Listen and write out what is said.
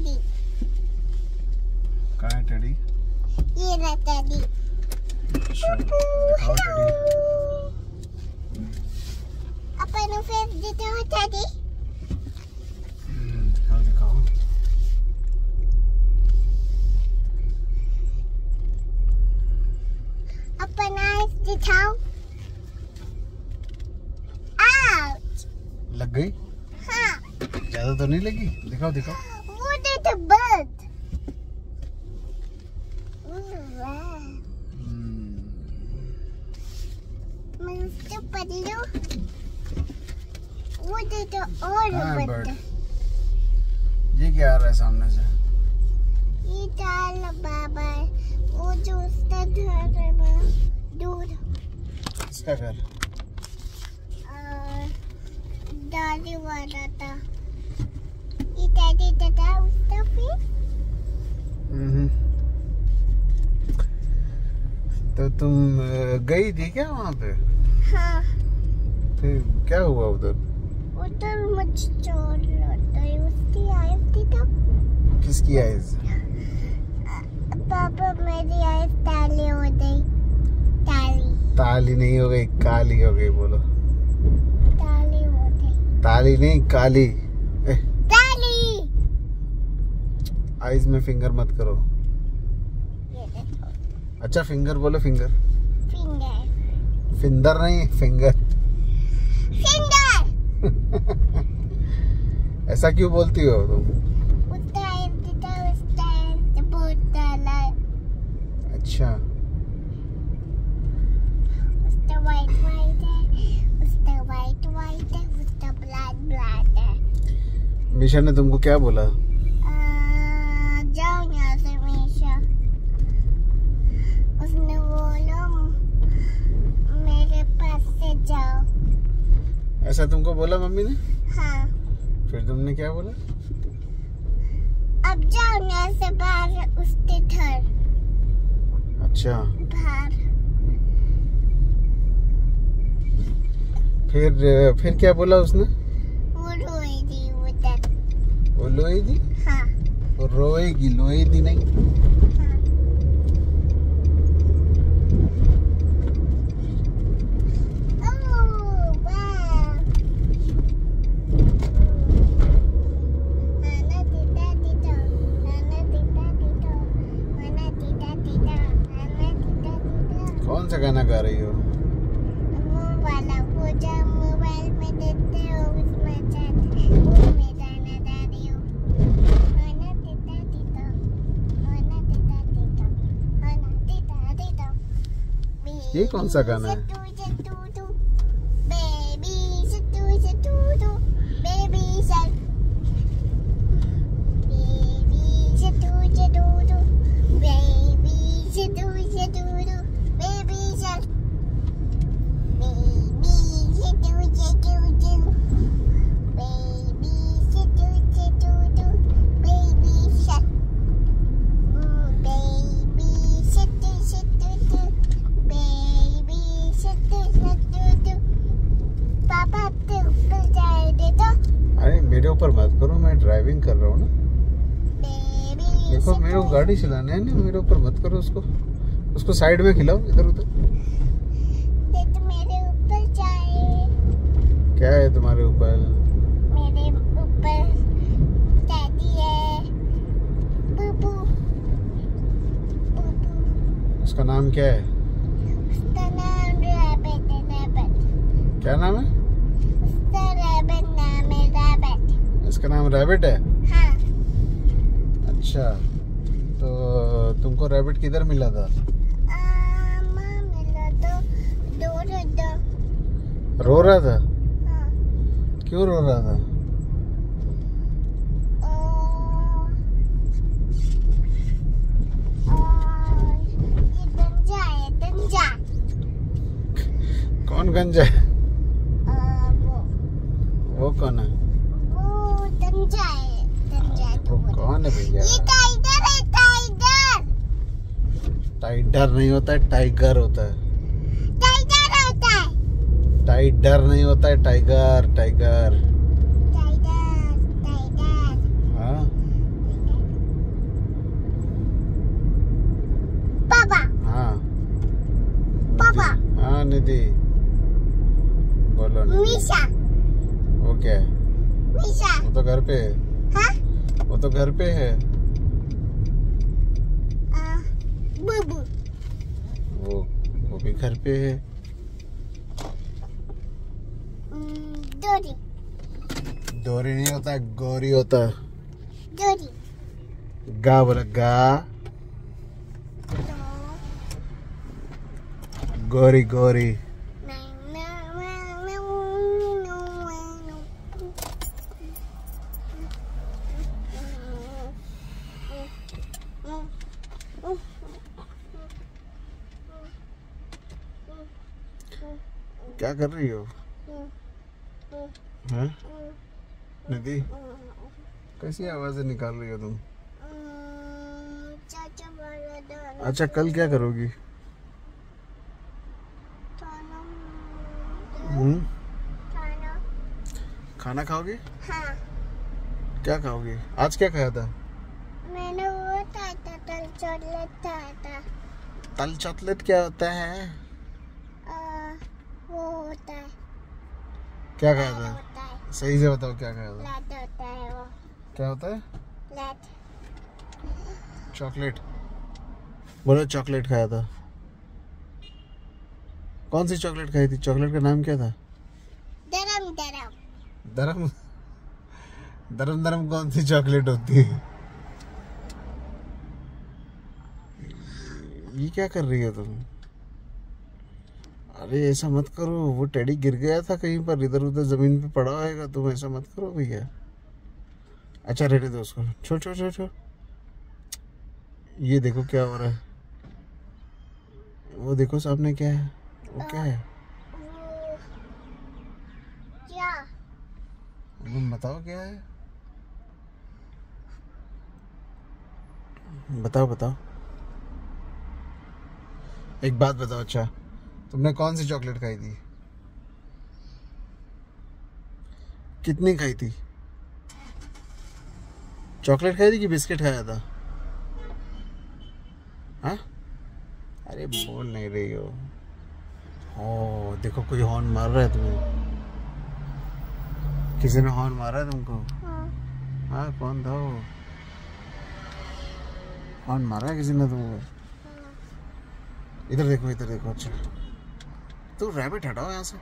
Teddy. कहाँ है teddy? ये रहा टेडी। अच्छा दिखाओ टेडी। अपन फेस देते हो टेडी। हम्म, दिखाओ दिखाओ। अपन आइस दिखाओ लग गई? हाँ। ज़्यादा तो नहीं लगी? दिखाओ दिखाओ। वो दे the bird लूँ वो दे तो और हाँ, बता bird. ये क्या आ रहा है सामने से? ये डाल बाबा वो जो उसका घर है ना दूर इसका घर। दादी वाला था। ये दादा। तो तुम गई थी क्या वहाँ पे? हाँ। फिर क्या हुआ उधर? उधर मुझे चोर उसकी आइस थी तब। किसकी आइज़ पापा मेरी आइस ताली हो गई। ताली ताली नहीं हो गई काली हो गई बोलो। ताली हो गई। ताली नहीं काली ए, ताली आइज़ में फिंगर मत करो। अच्छा फिंगर बोलो फिंगर फिंगर फिंदर नहीं फिंगर फिंगर ऐसा क्यों बोलती हो तुम? अच्छा। मिशा ने तुमको क्या बोला आ, जाओ यहाँ से हमेशा उसने बोला मेरे पास से जाओ ऐसा तुमको बोला मम्मी ने? हाँ। फिर तुमने क्या बोला? अब जाओ यहाँ से बाहर उसके घर। अच्छा। बाहर। फिर फिर क्या बोला उसने? वो रोएगी उधर। वो लोएगी हाँ। वो रोएगी लोएगी नहीं हाँ ओह, वाह। Nana tita tita, nana tita tita, nana tita tita, nana tita tita. कौन सा गाना गा रही हो वो वाला वो जो मोबाइल में देते हो उसमें चाहते वो में गाना गा रही हो नना तita tita, nana tita tita, nana tita tita. ये कौन सा गाना है? गाड़ी चलाने है ना मेरे ऊपर मत करो उसको। उसको साइड में खिलाओ इधर उधर। मेरे ऊपर क्या है तुम्हारे ऊपर? मेरे ऊपर डैडी है। बूबू। बूबू। उसका नाम क्या है? उसका नाम रैबिट है रैबिट। क्या नाम है? उसका रैबिट नाम है रैबिट। इसका नाम रैबिट है? हाँ। अच्छा। तो तुमको रैबिट किधर मिला था? तो रो रहा था? हाँ। क्यों रो रहा था? कौन गंजा है? वो। वो कौन है? वो गंजा है गंजा तो कौन है भैया? टाइडर नहीं होता है टाइगर होता है। टाइगर होता है। टाइडर नहीं होता है टाइगर टाइगर। हाँ। हाँ। हाँ, निधि। बोलो मीशा। ओके मीशा। वो तो घर पे है। हाँ? वो तो घर पे है। वो वो भी घर पे है। हम्म, डोरी। दोरी नहीं होता गोरी होता। डोरी। गा बोला गा। गोरी गोरी। क्या कर रही हो? हाँ? निधि? कैसी आवाज़ें निकाल रही हो तुम? अच्छा कल क्या करोगी? खाना हम्म? खाना खाना खाओगी? हाँ क्या खाओगी? आज क्या खाया था? मैंने वो खाया था तल चॉकलेट खाया था। तल चॉकलेट क्या होता है आ, वो होता है क्या खाया लाड था सही से बताओ क्या खाया था होता है क्या होता है? चॉकलेट बोलो चॉकलेट खाया था। कौन सी चॉकलेट खाई थी? चॉकलेट का नाम क्या था? दरम दरम दरम दरम दरम कौन सी चॉकलेट होती है? ये क्या कर रही हो तुम? अरे ऐसा मत करो वो टेडी गिर गया था कहीं पर इधर उधर ज़मीन पे पड़ा होएगा तुम ऐसा मत करो भैया। अच्छा रहने दो उसको। छोड़ छोड़ छोड़ छोड़। ये देखो क्या हो रहा है। वो देखो सामने क्या है। वो क्या है? क्या? बताओ क्या है। बताओ बताओ। एक बात बताओ अच्छा। तुमने कौन सी चॉकलेट खाई थी? कितनी खाई थी? चॉकलेट खाई थी कि बिस्किट खाया था? हाँ? अरे बोल नहीं रही हो। ओ देखो कोई हॉर्न मार रहा है तुम्हें। किसी ने हॉर्न मारा है तुमको? हाँ। हाँ कौन था वो? हॉर्न मारा है किसी ने तुमको? हाँ। इधर देखो इधर देखो अच्छा। तू रैबिट हटाओ यहाँ से।